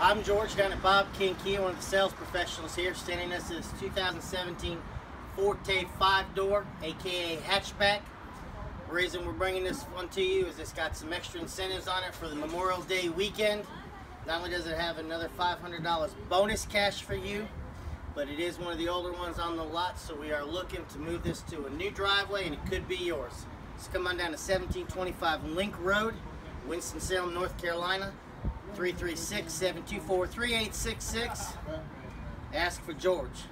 I'm George down at Bob King Kia, one of the sales professionals here, standing us this is 2017 Forte 5-door, aka hatchback. The reason we're bringing this one to you is it's got some extra incentives on it for the Memorial Day weekend. Not only does it have another $500 bonus cash for you, but it is one of the older ones on the lot, so we are looking to move this to a new driveway and it could be yours. Just come on down to 1725 Link Road, Winston-Salem, North Carolina. 336-724-3866. Ask for George.